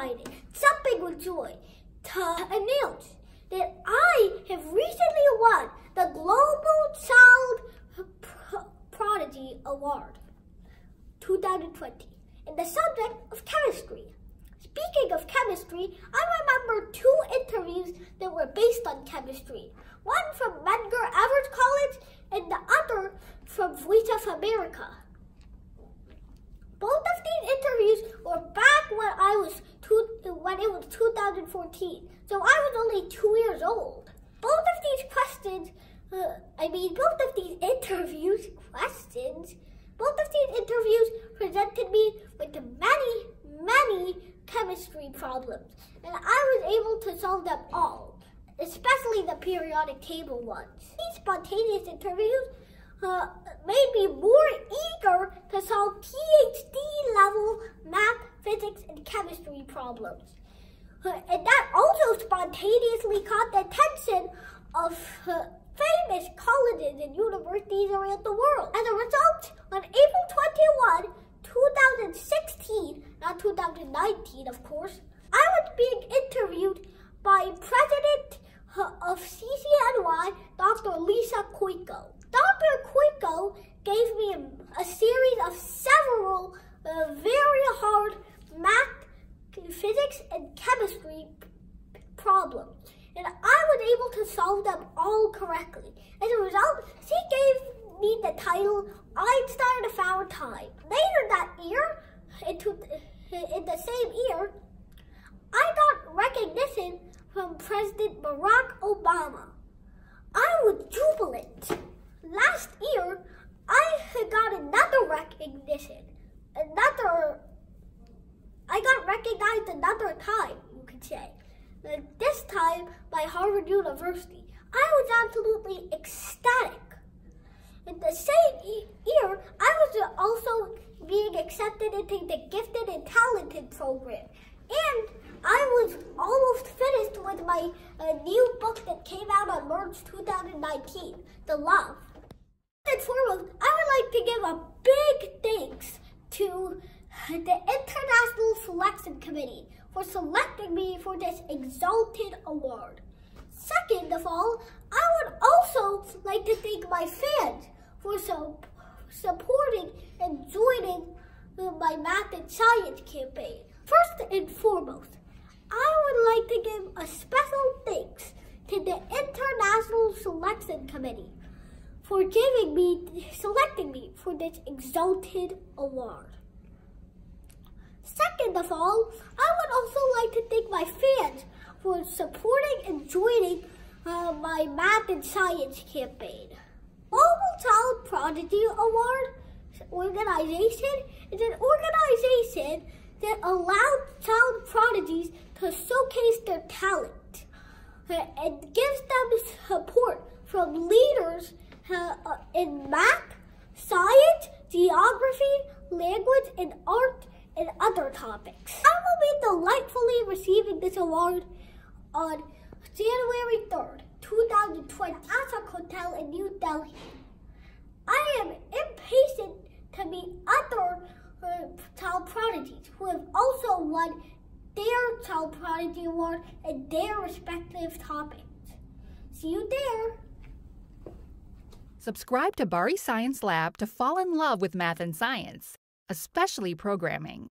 excited, jumping with joy to announce that I have recently won the Global Child Pro- Prodigy Award 2020 in the subject of chemistry. Speaking of chemistry, I remember two interviews that were based on chemistry. One from Medgar Evers College and the other from Voice of America. Both of these interviews were back when I was two, when it was 2014, so I was only two years old. Both of these questions, uh, I mean, both of these interviews questions, both of these interviews presented me with many, many chemistry problems, and I was able to solve them all, especially the periodic table ones. These spontaneous interviews uh, made me more eager to solve PhD level math, physics, and chemistry problems. And that also spontaneously caught the attention of famous colleges and universities around the world. As a result, on April 21, 2016, not 2019, of course, I was being interviewed by President of CCNY, Dr. Lisa Coico. Dr. Coico gave me a, a series of several uh, very hard math, physics, and chemistry problems. And I was able to solve them all correctly. As a result, she gave me the title Einstein of Our Time. Later that year, into, in the same year, I got recognition from President Barack Obama. I was jubilant. Last year, I had got another recognition. Another, another time, you could say. This time by Harvard University. I was absolutely ecstatic. In the same year, I was also being accepted into the Gifted and Talented program. And I was almost finished with my uh, new book that came out on March 2019, The Love. And foremost, I would like to give a big thanks to the International Selection Committee for selecting me for this exalted award. Second of all, I would also like to thank my fans for so supporting and joining my math and science campaign. First and foremost, I would like to give a special thanks to the International Selection Committee for giving me, selecting me for this exalted award. All, I would also like to thank my fans for supporting and joining uh, my math and science campaign. Global Child Prodigy Award organization is an organization that allows child prodigies to showcase their talent uh, and gives them support from leaders uh, uh, in math, science, geography, language, and art, other topics. I will be delightfully receiving this award on January 3rd, 2020 at a hotel in New Delhi. I am impatient to meet other uh, child prodigies who have also won their child prodigy award in their respective topics. See you there. Subscribe to Bari Science Lab to fall in love with math and science, especially programming.